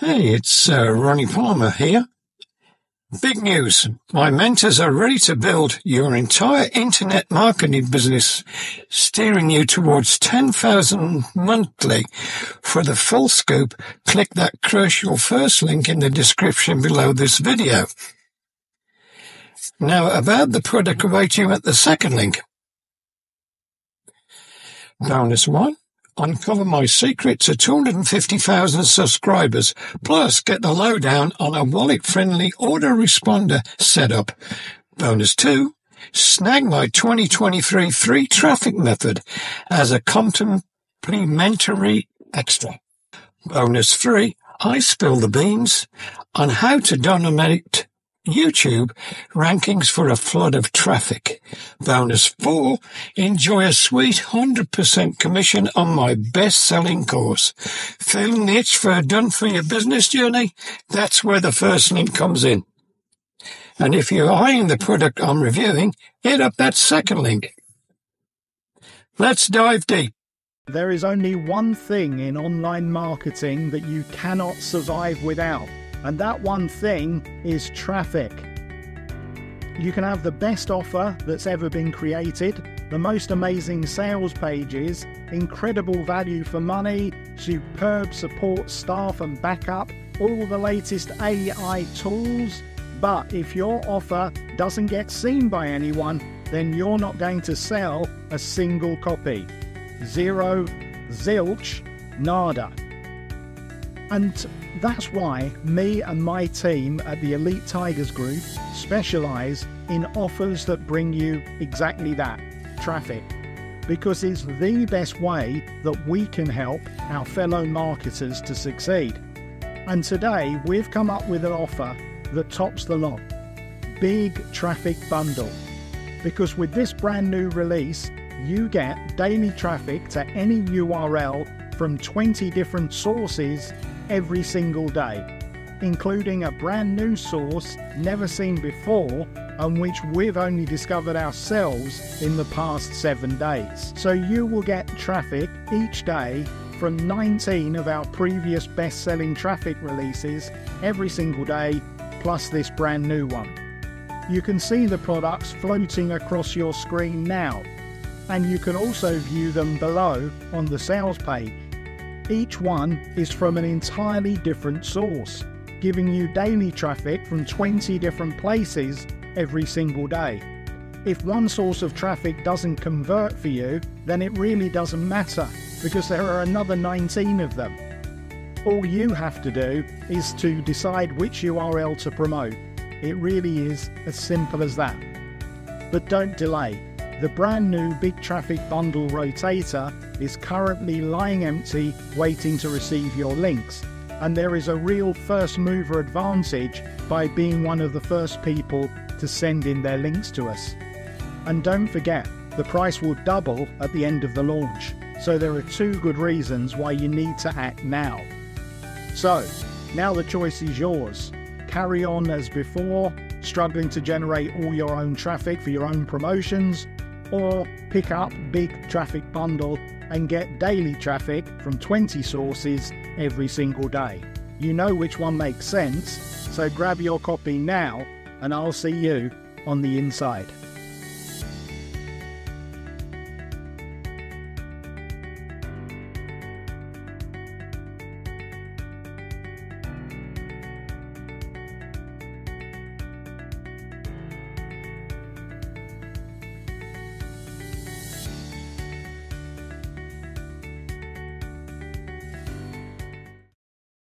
Hey, it's uh, Ronnie Palmer here. Big news. My mentors are ready to build your entire internet marketing business, steering you towards 10,000 monthly. For the full scoop, click that crucial first link in the description below this video. Now about the product awaiting at the second link. Bonus one. Uncover my secret to 250,000 subscribers, plus get the lowdown on a wallet-friendly autoresponder setup. Bonus 2. Snag my 2023 free traffic method as a complimentary extra. Bonus 3. I spill the beans on how to dominate YouTube rankings for a flood of traffic. Bonus four, enjoy a sweet 100% commission on my best-selling course. Feeling the itch for a done for your business journey? That's where the first link comes in. And if you're eyeing the product I'm reviewing, hit up that second link. Let's dive deep. There is only one thing in online marketing that you cannot survive without and that one thing is traffic. You can have the best offer that's ever been created, the most amazing sales pages, incredible value for money, superb support staff and backup, all the latest AI tools. But if your offer doesn't get seen by anyone, then you're not going to sell a single copy. Zero, zilch, nada. And that's why me and my team at the Elite Tigers Group specialise in offers that bring you exactly that traffic. Because it's the best way that we can help our fellow marketers to succeed. And today we've come up with an offer that tops the lot Big Traffic Bundle. Because with this brand new release, you get daily traffic to any URL from 20 different sources every single day, including a brand new source never seen before and which we've only discovered ourselves in the past seven days. So you will get traffic each day from 19 of our previous best selling traffic releases every single day, plus this brand new one. You can see the products floating across your screen now, and you can also view them below on the sales page. Each one is from an entirely different source, giving you daily traffic from 20 different places every single day. If one source of traffic doesn't convert for you, then it really doesn't matter because there are another 19 of them. All you have to do is to decide which URL to promote. It really is as simple as that. But don't delay. The brand new Big Traffic Bundle Rotator is currently lying empty, waiting to receive your links. And there is a real first mover advantage by being one of the first people to send in their links to us. And don't forget, the price will double at the end of the launch. So there are two good reasons why you need to act now. So, now the choice is yours. Carry on as before, struggling to generate all your own traffic for your own promotions, or pick up Big Traffic Bundle and get daily traffic from 20 sources every single day. You know which one makes sense, so grab your copy now and I'll see you on the inside.